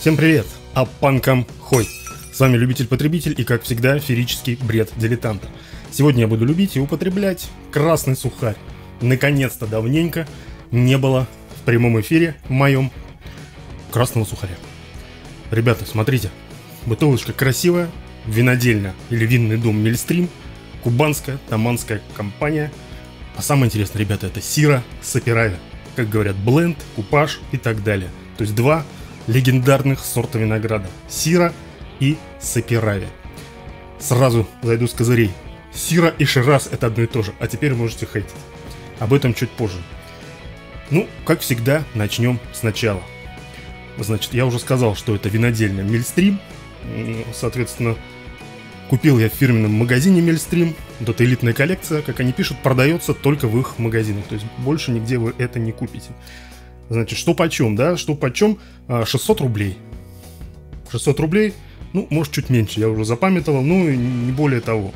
Всем привет, а панкам хой. С вами любитель-потребитель и, как всегда, ферический бред дилетанта. Сегодня я буду любить и употреблять красный сухарь. Наконец-то давненько не было в прямом эфире моем красного сухаря. Ребята, смотрите, бутылочка красивая, винодельня или винный дом Мельстрим, кубанская, таманская компания. А самое интересное, ребята, это сира сапирави. Как говорят, бленд, купаж и так далее. То есть два легендарных сорта винограда. Сира и сапирави. Сразу зайду с козырей. Сира и Шираз это одно и то же, а теперь можете хейтить. Об этом чуть позже. Ну, как всегда, начнем сначала. Значит, я уже сказал, что это винодельня Мильстрим. Соответственно, купил я в фирменном магазине Мельстрим. Вот эта элитная коллекция, как они пишут, продается только в их магазинах. То есть больше нигде вы это не купите. Значит, что почем, да? Что почем? 600 а, рублей. 600 рублей, ну, может, чуть меньше, я уже запамятовал, ну, не более того.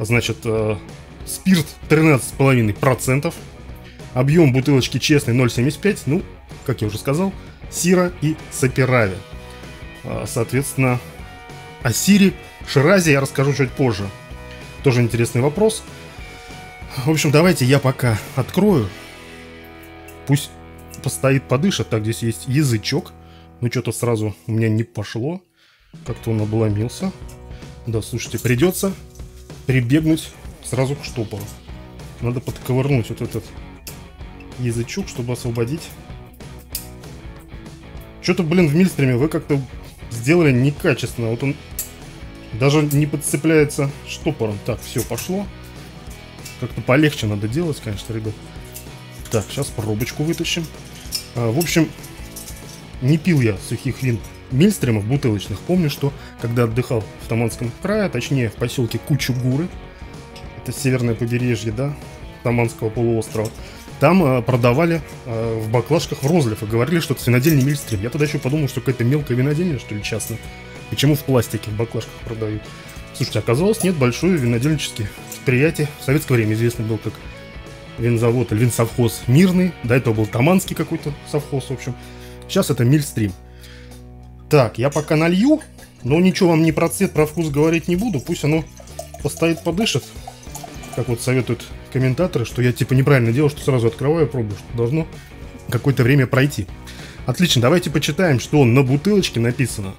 Значит, э, спирт 13,5%, объем бутылочки честный 0,75, ну, как я уже сказал, Сира и Сапирави. А, соответственно, о Сире, Ширазе я расскажу чуть позже. Тоже интересный вопрос. В общем, давайте я пока открою. Пусть постоит, подышит. Так, здесь есть язычок. Ну, что-то сразу у меня не пошло. Как-то он обломился. Да, слушайте, придется прибегнуть сразу к штопору. Надо подковырнуть вот этот язычок, чтобы освободить. Что-то, блин, в мильстриме вы как-то сделали некачественно. Вот он даже не подцепляется штопором. Так, все, пошло. Как-то полегче надо делать, конечно, ребят. Так, сейчас пробочку вытащим. А, в общем, не пил я сухих вин мильстримов бутылочных. Помню, что когда отдыхал в Таманском крае, точнее в поселке Кучугуры, это северное побережье, да, Таманского полуострова, там э, продавали э, в баклажках в розлив и говорили, что это винодельный мильстрим. Я тогда еще подумал, что какая-то мелкая винодельня, что ли, частная. Почему в пластике в баклажках продают? Слушайте, оказалось, нет, большое винодельническое предприятие. В советское время известный был как винзавод винсовхоз Мирный. До этого был Таманский какой-то совхоз, в общем. Сейчас это Мильстрим. Так, я пока налью, но ничего вам не про цвет, про вкус говорить не буду. Пусть оно постоит, подышит. Как вот советуют комментаторы, что я типа неправильно делал, что сразу открываю, пробую, что должно какое-то время пройти. Отлично, давайте почитаем, что на бутылочке написано.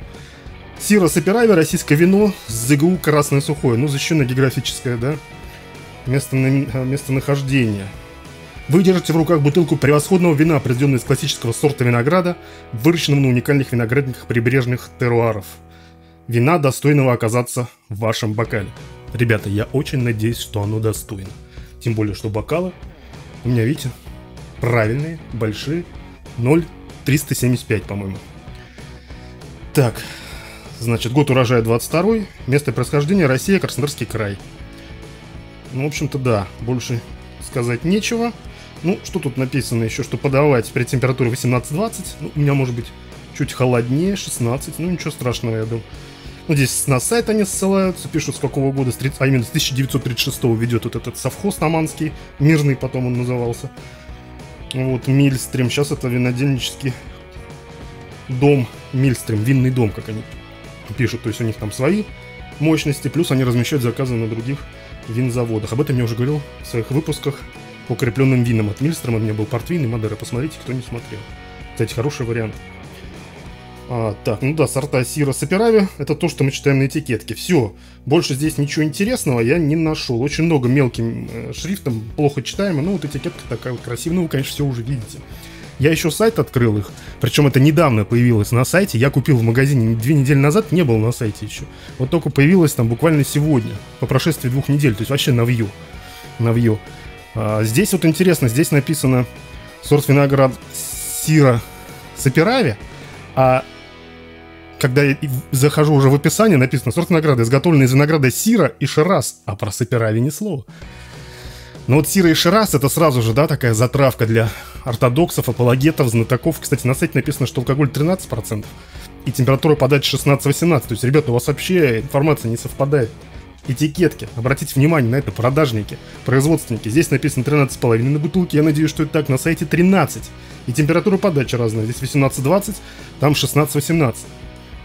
Сира Саперави, российское вино, ЗГУ красное сухое. Ну, защищенное географическое, да? Место, местонахождение. Вы держите в руках бутылку превосходного вина, произведенного из классического сорта винограда, выращенного на уникальных виноградниках прибрежных теруаров. Вина достойного оказаться в вашем бокале. Ребята, я очень надеюсь, что оно достойно. Тем более, что бокалы у меня, видите, правильные, большие. 0,375, по-моему. Так, значит, год урожая 22 место происхождения Россия, Краснодарский край. Ну, в общем-то, да, больше сказать нечего. Ну, что тут написано еще, что подавать при температуре 18-20. Ну, у меня может быть чуть холоднее, 16. Ну, ничего страшного, я думаю. Ну, здесь на сайт они ссылаются, пишут, с какого года, с 30, а именно с 1936 ведет вот этот совхоз Таманский, мирный потом он назывался. Вот, Мильстрим. Сейчас это винодельнический дом Мильстрим, винный дом, как они пишут. То есть у них там свои мощности, плюс они размещают заказы на других винзаводах. Об этом я уже говорил в своих выпусках по укрепленным винам от Мильстрома. У меня был портвин и Мадера. Посмотрите, кто не смотрел. Кстати, хороший вариант. А, так, ну да, сорта Сира Саперави. Это то, что мы читаем на этикетке. Все. Больше здесь ничего интересного я не нашел. Очень много мелким э, шрифтом, плохо читаемо. Ну вот этикетка такая вот красивая. Ну вы, конечно, все уже видите. Я еще сайт открыл их, причем это недавно появилось на сайте. Я купил в магазине две недели назад, не был на сайте еще. Вот только появилось там буквально сегодня, по прошествии двух недель, то есть вообще навью. Навью. А, здесь вот интересно, здесь написано сорт виноград Сира Саперави, а когда я захожу уже в описание, написано сорт винограда, изготовленный из винограда Сира и Шираз, а про Саперави ни слова. Но вот Сира и Шираз это сразу же, да, такая затравка для ортодоксов, апологетов, знатоков. Кстати, на сайте написано, что алкоголь 13%, и температура подачи 16-18. То есть, ребята, у вас вообще информация не совпадает. этикетки. Обратите внимание на это, продажники, производственники. Здесь написано 13,5 на бутылке, я надеюсь, что это так, на сайте 13. И температура подачи разная, здесь 18-20, там 16-18.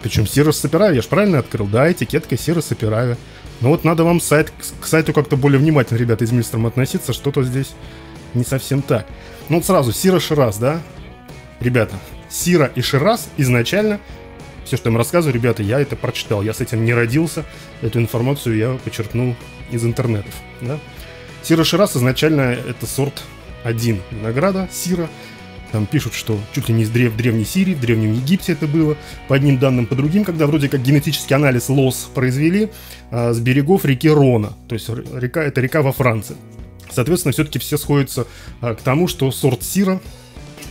Причем Сирос Саперави, я же правильно открыл? Да, этикетка Сирос Саперави. Но вот надо вам сайт, к сайту как-то более внимательно, ребята, из Мильстром относиться, что-то здесь не совсем так. Ну вот сразу, Сира Шираз, да? Ребята, Сира и Шираз изначально все, что я им рассказываю, ребята, я это прочитал, я с этим не родился, эту информацию я почерпнул из интернетов. Да? Сира Ширас изначально это сорт один винограда, сира. Там пишут, что чуть ли не древ, древней Сирии, в Древнем Египте это было, по одним данным, по другим, когда вроде как генетический анализ лос произвели а, с берегов реки Рона, то есть река, это река во Франции. Соответственно, все-таки все сходятся а, к тому, что сорт сира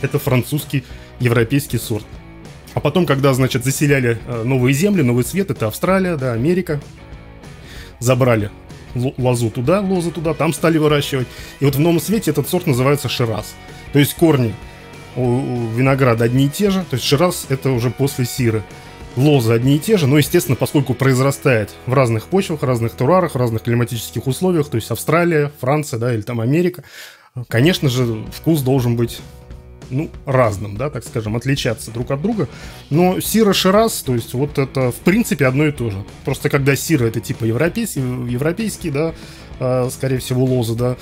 это французский европейский сорт. А потом, когда, значит, заселяли э, новые земли, новый свет, это Австралия, да, Америка, забрали лозу туда, лозу туда, там стали выращивать. И вот в новом свете этот сорт называется шираз. То есть корни у винограда одни и те же, то есть шираз это уже после сиры. Лозы одни и те же, но, естественно, поскольку произрастает в разных почвах, разных турарах, в разных климатических условиях, то есть Австралия, Франция, да, или там Америка, конечно же, вкус должен быть ну, разным, да, так скажем, отличаться друг от друга. Но Сира Шираз, то есть вот это в принципе одно и то же. Просто когда Сира это типа европейский, европейский да, э, скорее всего лозы, да,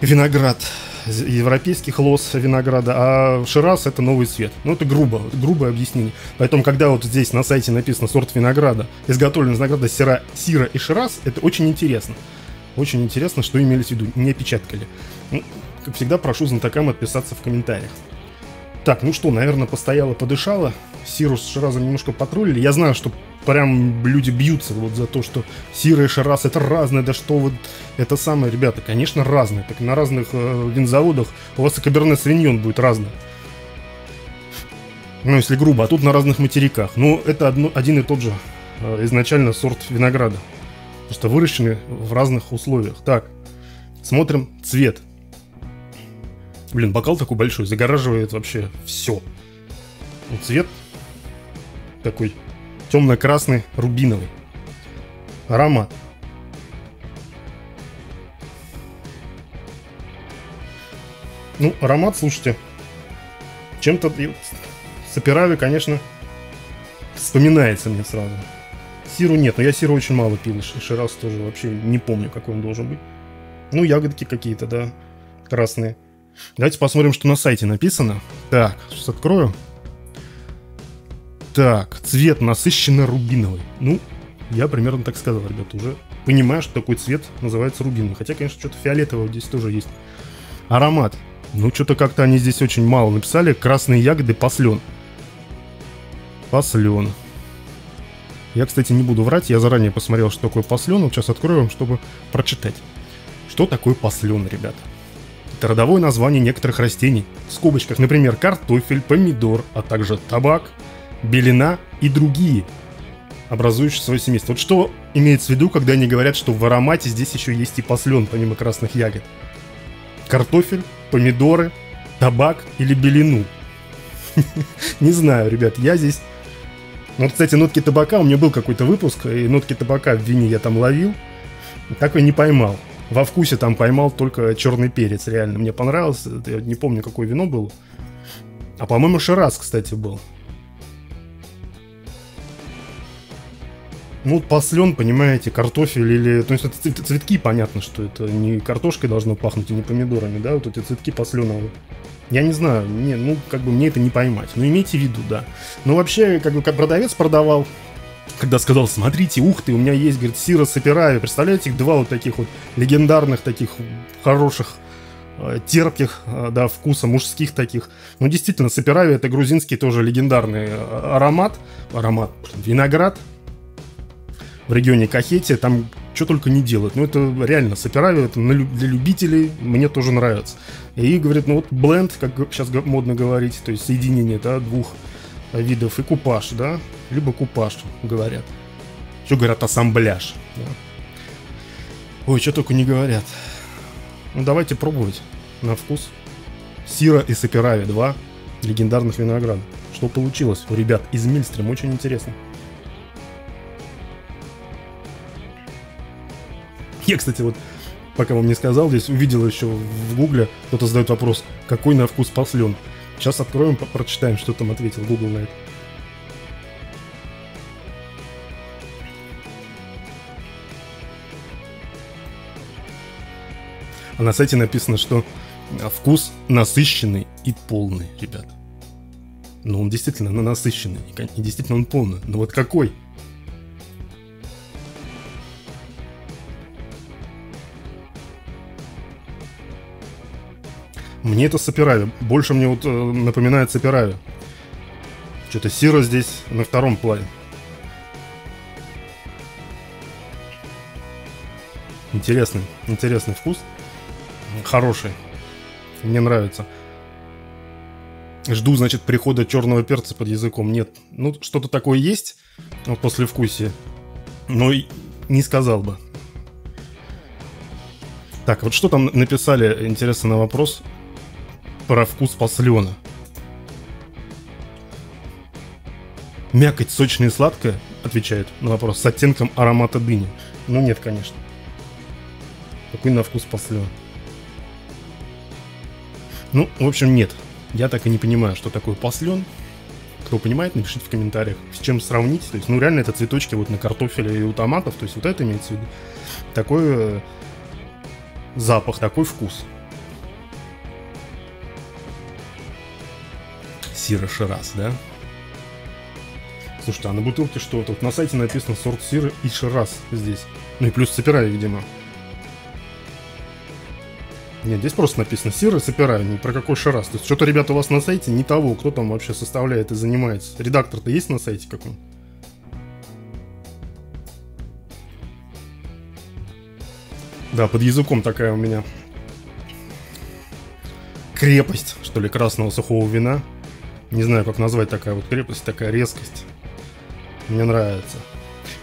виноград европейских лоз винограда, а Шираз это новый цвет. Ну, это грубо, грубое объяснение. Поэтому, когда вот здесь на сайте написано сорт винограда, изготовлен из винограда Сира, Сира и Шираз, это очень интересно. Очень интересно, что имелись в виду, не опечаткали. Ну, как всегда, прошу знатокам отписаться в комментариях. Так, ну что, наверное, постояла, подышала. Сирус с Ширазом немножко потроллили. Я знаю, что прям люди бьются вот за то, что Сира и Шираз это разное, да что вот это самое, ребята, конечно, разное. Так на разных э, винзаводах у вас и Каберне Свиньон будет разное. Ну, если грубо, а тут на разных материках. Ну, это одно, один и тот же э, изначально сорт винограда. Просто выращены в разных условиях. Так, смотрим цвет. Блин, бокал такой большой, загораживает вообще все. Цвет такой темно-красный, рубиновый. Аромат. Ну, аромат, слушайте, чем-то Сапирави, конечно, вспоминается мне сразу. Сиру нет, но я сиру очень мало пил, и Шираз тоже вообще не помню, какой он должен быть. Ну, ягодки какие-то, да, красные. Давайте посмотрим, что на сайте написано. Так, сейчас открою. Так, цвет насыщенно рубиновый. Ну, я примерно так сказал, ребята, уже понимаю, что такой цвет называется рубиновый. Хотя, конечно, что-то фиолетового здесь тоже есть. Аромат. Ну, что-то как-то они здесь очень мало написали. Красные ягоды, послен. Послен. Я, кстати, не буду врать, я заранее посмотрел, что такое послен. Вот сейчас открою вам, чтобы прочитать. Что такое послен, ребята? Это родовое название некоторых растений. В скобочках, например, картофель, помидор, а также табак, белина и другие, образующие свое семейство. Вот что имеется в виду, когда они говорят, что в аромате здесь еще есть и послен, помимо красных ягод? Картофель, помидоры, табак или белину? Не знаю, ребят, я здесь... Ну, вот, кстати, нотки табака, у меня был какой-то выпуск, и нотки табака в вине я там ловил, так и не поймал. Во вкусе там поймал только черный перец, реально. Мне понравился. Я не помню, какое вино было. А по-моему, Шираз, кстати, был. Ну, послен, понимаете, картофель или... То есть это цветки, понятно, что это не картошкой должно пахнуть и не помидорами, да, вот эти цветки посленовые. Я не знаю, не, ну, как бы мне это не поймать. Но имейте в виду, да. Но вообще, как бы, как продавец продавал, когда сказал, смотрите, ух ты, у меня есть, говорит, Сира Сапирави. Представляете, два вот таких вот легендарных, таких хороших, э, терпких, э, да, вкуса, мужских таких. Ну, действительно, Сапирави это грузинский тоже легендарный э, аромат. Аромат, виноград. В регионе Кахетия там что только не делают. Ну, это реально, Сапирави, это для любителей, мне тоже нравится. И говорит, ну вот бленд, как сейчас модно говорить, то есть соединение, да, двух видов и купаж, да, либо купаж, говорят. Что говорят, ассамбляж. Да. Ой, что только не говорят. Ну, давайте пробовать на вкус. Сира и Сапирави, два легендарных винограда. Что получилось у ребят из Мильстрим, очень интересно. Я, кстати, вот пока вам не сказал, здесь увидел еще в гугле, кто-то задает вопрос, какой на вкус послен. Сейчас откроем, прочитаем, что там ответил Google на это. А на сайте написано, что вкус насыщенный и полный, ребят. Ну, он действительно насыщенный, и действительно он полный. Но вот какой? Мне это Сапирави. Больше мне вот э, напоминает Сапирави. Что-то Сира здесь на втором плане. Интересный, интересный вкус. Хороший. Мне нравится. Жду, значит, прихода черного перца под языком. Нет. Ну, что-то такое есть вот, после вкусия. Но не сказал бы. Так, вот что там написали, интересно, на вопрос про вкус послена. Мякоть сочная и сладкая, отвечает на вопрос, с оттенком аромата дыни. Ну нет, конечно. Какой на вкус послен. Ну, в общем, нет. Я так и не понимаю, что такое послен. Кто понимает, напишите в комментариях, с чем сравнить. То есть, ну, реально, это цветочки вот на картофеле и у томатов. То есть, вот это имеется в виду. Такой э, запах, такой вкус. Сира Шираз, да? Слушайте, а на бутылке что? Тут на сайте написано сорт сира и Шираз здесь. Ну и плюс Сапирай, видимо. Нет, здесь просто написано сир и Сапирай, не про какой Шираз. То есть что-то, ребята, у вас на сайте не того, кто там вообще составляет и занимается. Редактор-то есть на сайте какой? Да, под языком такая у меня крепость, что ли, красного сухого вина. Не знаю, как назвать такая вот крепость, такая резкость. Мне нравится.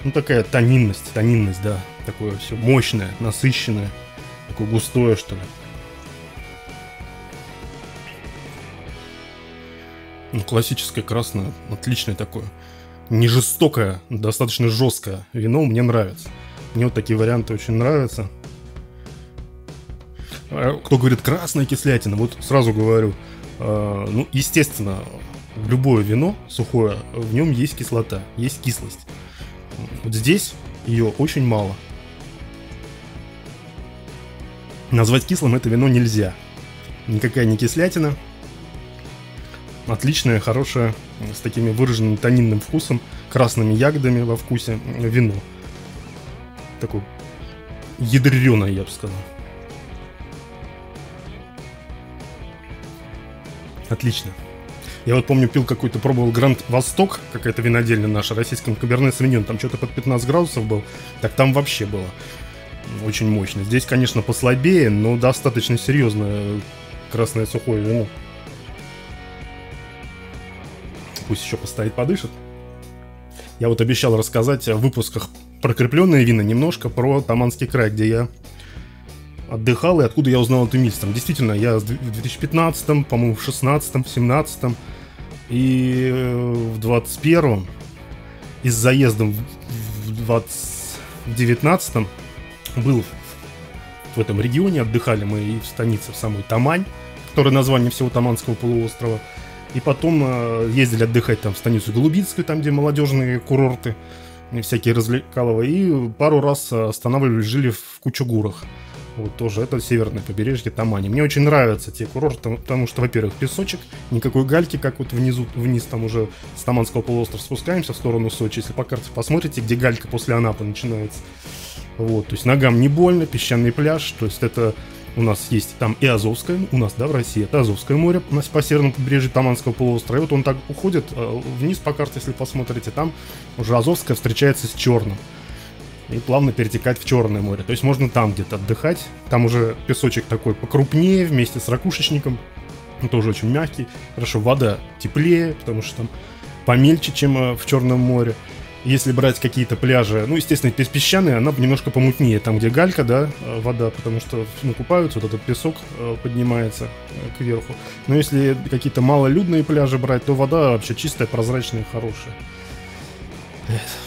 Ну, такая тонинность, тонинность, да. Такое все мощное, насыщенное. Такое густое, что ли. Ну, классическое красное, отличное такое. Не жестокое, достаточно жесткое вино мне нравится. Мне вот такие варианты очень нравятся. А кто говорит красная кислятина, вот сразу говорю, ну, естественно, любое вино сухое, в нем есть кислота, есть кислость. Вот здесь ее очень мало. Назвать кислым это вино нельзя. Никакая не кислятина. Отличное, хорошее, с такими выраженным тонинным вкусом, красными ягодами во вкусе вино. Такое ядреное, я бы сказал. Отлично. Я вот помню, пил какой-то, пробовал Гранд Восток, какая-то винодельня наша, российском Каберне Савиньон, там что-то под 15 градусов был, так там вообще было очень мощно. Здесь, конечно, послабее, но достаточно серьезное красное сухое вино. Пусть еще постоит, подышит. Я вот обещал рассказать в выпусках прокрепленные вина немножко про Таманский край, где я отдыхал и откуда я узнал эту Мильстром. Действительно, я в 2015, по-моему, в 16, в 17 и э, в 21 и с заездом в 2019 был в этом регионе, отдыхали мы и в станице, в самой Тамань, которая название всего Таманского полуострова. И потом э, ездили отдыхать там в станицу Голубицкую, там, где молодежные курорты, всякие развлекаловые. И пару раз останавливались, жили в Кучугурах. Вот тоже это северное побережье Тамани. Мне очень нравятся те курорты, потому что, во-первых, песочек, никакой гальки, как вот внизу, вниз там уже с Таманского полуострова спускаемся в сторону Сочи. Если по карте посмотрите, где галька после Анапы начинается. Вот, то есть ногам не больно, песчаный пляж, то есть это у нас есть там и Азовское, у нас, да, в России, это Азовское море у нас по северному побережью Таманского полуострова. И вот он так уходит э, вниз по карте, если посмотрите, там уже Азовское встречается с Черным и плавно перетекать в Черное море. То есть можно там где-то отдыхать. Там уже песочек такой покрупнее, вместе с ракушечником. Он тоже очень мягкий. Хорошо, вода теплее, потому что там помельче, чем э, в Черном море. Если брать какие-то пляжи, ну, естественно, песчаные, она немножко помутнее, там, где галька, да, э, вода, потому что, ну, купаются, вот этот песок э, поднимается кверху. Но если какие-то малолюдные пляжи брать, то вода вообще чистая, прозрачная, хорошая.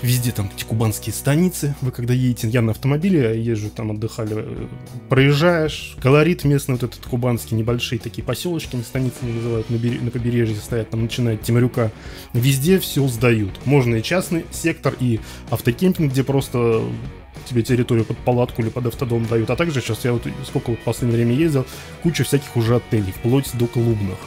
Везде там эти кубанские станицы. Вы когда едете, я на автомобиле езжу, там отдыхали. Проезжаешь, колорит местный вот этот кубанский, небольшие такие поселочки, станицами называют, на, бере- на побережье стоят, там начинает Темрюка. Везде все сдают. Можно и частный сектор, и автокемпинг, где просто тебе территорию под палатку или под автодом дают. А также сейчас я вот сколько вот в последнее время ездил, куча всяких уже отелей, вплоть до клубных.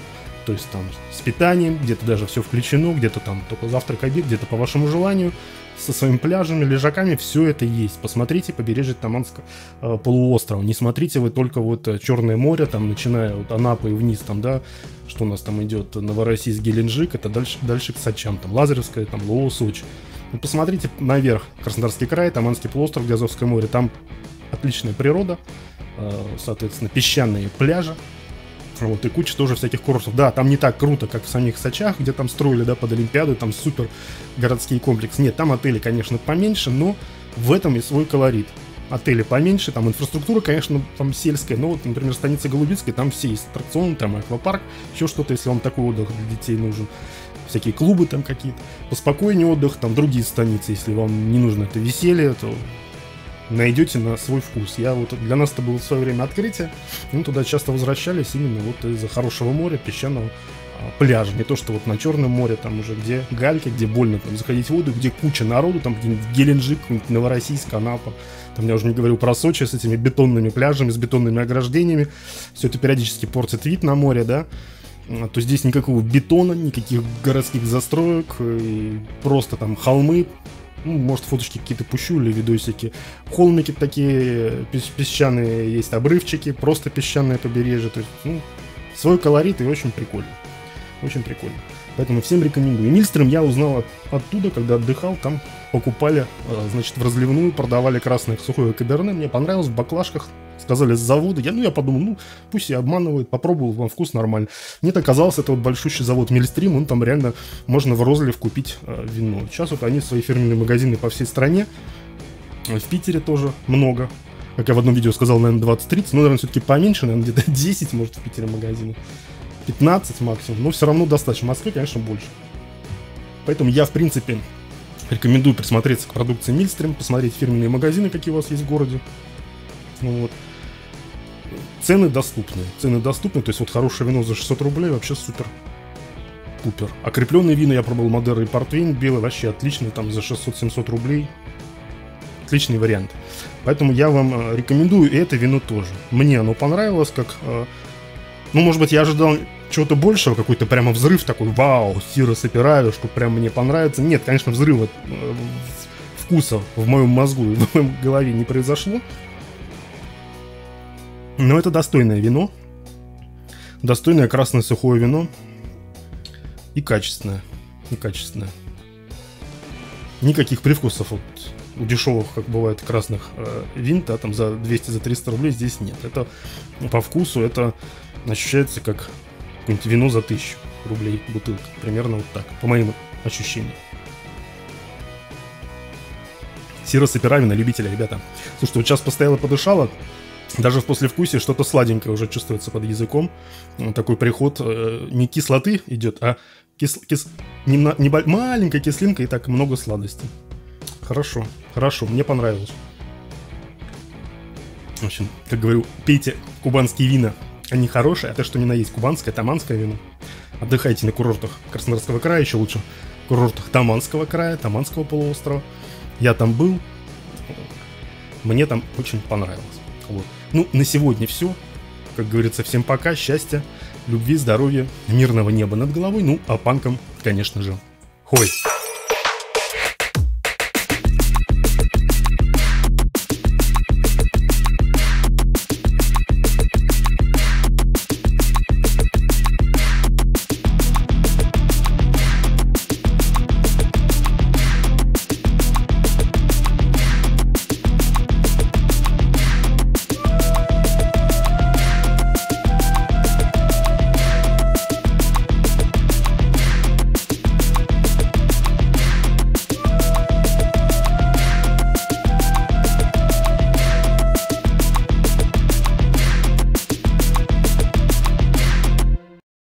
То есть там с питанием, где-то даже все включено, где-то там только завтрак, обед, где-то по вашему желанию, со своими пляжами, лежаками, все это есть. Посмотрите побережье Таманского э, полуострова. Не смотрите вы только вот э, Черное море, там, начиная от Анапы и вниз, там, да, что у нас там идет Новороссийск, Геленджик, это дальше, дальше к Сачам, там, Лазаревская, там, Лоу, Сочи. Ну, посмотрите наверх, Краснодарский край, Таманский полуостров, где Азовское море, там отличная природа, э, соответственно, песчаные пляжи, вот, и куча тоже всяких курсов. Да, там не так круто, как в самих Сочах, где там строили, да, под Олимпиаду, там супер городский комплекс. Нет, там отели, конечно, поменьше, но в этом и свой колорит. Отели поменьше, там инфраструктура, конечно, там сельская, но вот, например, станица Голубицкая, там все есть аттракционы, там аквапарк, еще что-то, если вам такой отдых для детей нужен. Всякие клубы там какие-то. Поспокойнее отдых, там другие станицы, если вам не нужно это веселье, то найдете на свой вкус. Я вот для нас это было в свое время открытие. Мы туда часто возвращались именно вот из-за хорошего моря, песчаного а, пляжа. Не то, что вот на Черном море, там уже где гальки, где больно там заходить в воду, где куча народу, там где-нибудь Геленджик, какой-нибудь Новороссийск, Анапа. Там я уже не говорю про Сочи с этими бетонными пляжами, с бетонными ограждениями. Все это периодически портит вид на море, да. А, То здесь никакого бетона, никаких городских застроек, и просто там холмы, ну, может, фоточки какие-то пущу или видосики. Холмики такие пес- песчаные, есть обрывчики, просто песчаное побережье. То есть, ну, свой колорит и очень прикольно. Очень прикольно. Поэтому всем рекомендую. Мильстрем я узнал от- оттуда, когда отдыхал, там покупали, э, значит, в разливную, продавали красное сухое каберне. Мне понравилось в баклажках. Сказали с завода. Я, ну, я подумал, ну, пусть и обманывают, попробовал, вам вкус нормально. Нет, оказалось, это вот большущий завод Мильстрим, он там реально можно в розлив купить э, вино. Сейчас вот они свои фирменные магазины по всей стране. В Питере тоже много. Как я в одном видео сказал, наверное, 20-30. Ну, наверное, все-таки поменьше, наверное, где-то 10, может, в Питере магазинов. 15 максимум. Но все равно достаточно. В Москве, конечно, больше. Поэтому я, в принципе, рекомендую присмотреться к продукции Мильстрим, посмотреть фирменные магазины, какие у вас есть в городе. Ну Вот. Цены доступны. Цены доступны. То есть вот хорошее вино за 600 рублей вообще супер. Пупер. Окрепленные вина я пробовал Мадера и Портвейн белый, вообще отличный, там за 600-700 рублей. Отличный вариант. Поэтому я вам э, рекомендую и это вино тоже. Мне оно понравилось, как... э, ну, может быть, я ожидал чего-то большего, какой-то прямо взрыв такой, вау, Сира Саперавио, что прям мне понравится. Нет, конечно, взрыва э, вкуса в моем мозгу и в моем голове не произошло. Но это достойное вино. Достойное красное сухое вино. И качественное. И качественное. Никаких привкусов вот у дешевых, как бывает, красных э, вин, да, там за 200-300 за 300 рублей здесь нет. Это по вкусу это ощущается как вино за 1000 рублей бутылка. Примерно вот так, по моим ощущениям. Сира Саперавина, любители, ребята. Слушайте, вот сейчас постояла подышала, даже в послевкусии что-то сладенькое уже чувствуется под языком. Вот Такой приход э, не кислоты идет, а кис, кис, немно- небо- маленькая кислинка и так много сладостей. Хорошо, хорошо, мне понравилось. В общем, как говорю, пейте кубанские вина. Они хорошие, а то, что не на есть кубанское, таманское вино. Отдыхайте на курортах Краснодарского края, еще лучше курортах Таманского края, Таманского полуострова. Я там был, мне там очень понравилось. Вот. Ну, на сегодня все. Как говорится, всем пока, счастья, любви, здоровья, мирного неба над головой. Ну, а панкам, конечно же, хой.